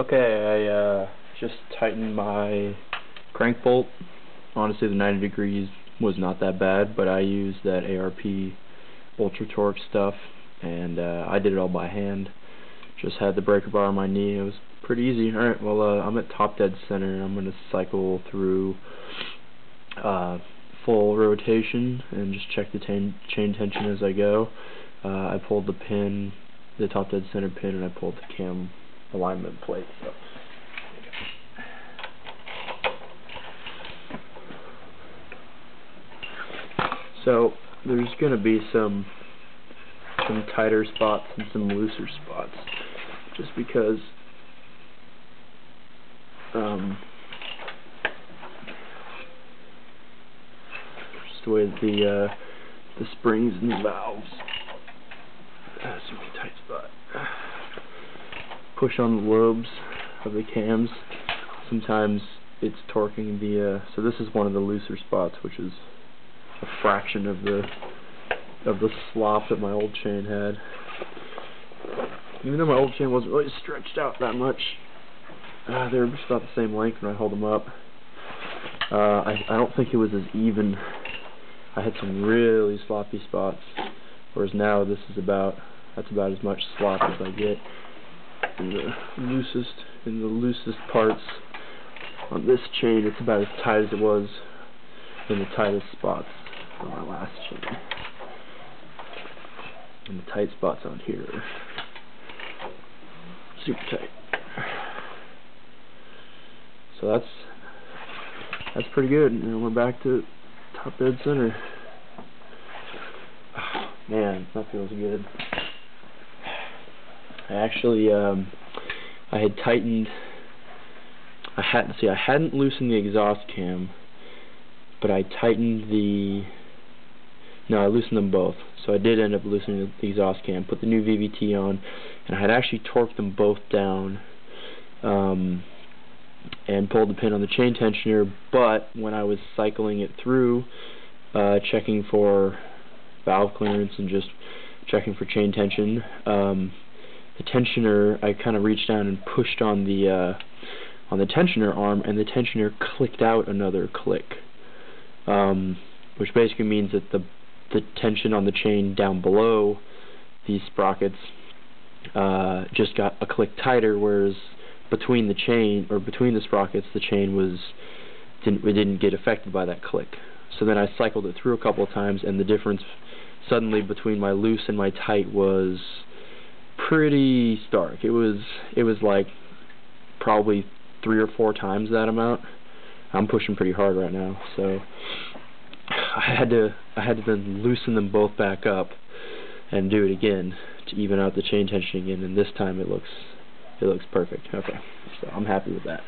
Okay, I uh, just tightened my crank bolt. Honestly, the 90 degrees was not that bad, but I used that ARP Ultra Torque stuff, and uh, I did it all by hand. Just had the breaker bar on my knee. It was pretty easy. All right, well, uh, I'm at top dead center. And I'm going to cycle through uh, full rotation and just check the chain tension as I go. Uh, I pulled the pin, the top dead center pin, and I pulled the cam alignment plate. So. So there's going to be some some tighter spots and some looser spots, just because um, just the way the uh, the springs and the valves. That's gonna be a tight spot push on the lobes of the cams. Sometimes it's torquing the, uh, so this is one of the looser spots, which is a fraction of the, of the slop that my old chain had. Even though my old chain wasn't really stretched out that much, uh, they were just about the same length when I held them up. Uh, I, I don't think it was as even. I had some really sloppy spots, whereas now this is about, that's about as much slop as I get in the loosest in the loosest parts on this chain. It's about as tight as it was in the tightest spots on my last chain. And the tight spots on here. Super tight. So that's that's pretty good. And we're back to top dead center. Oh, man that feels good I actually um, I had tightened I hadn't see I hadn't loosened the exhaust cam but I tightened the no I loosened them both. So I did end up loosening the exhaust cam put the new VVT on and I had actually torqued them both down um, and pulled the pin on the chain tensioner. But when I was cycling it through uh, checking for valve clearance and just checking for chain tension um, the tensioner, I kind of reached down and pushed on the uh, on the tensioner arm, and the tensioner clicked out another click, um, which basically means that the the tension on the chain down below these sprockets uh, just got a click tighter, whereas between the chain or between the sprockets, the chain was didn't it didn't get affected by that click. So then I cycled it through a couple of times, and the difference suddenly between my loose and my tight was pretty stark. It was it was like probably three or four times that amount. I'm pushing pretty hard right now, so I had to I had to then loosen them both back up and do it again to even out the chain tension again. And this time it looks it looks perfect. Okay, so I'm happy with that.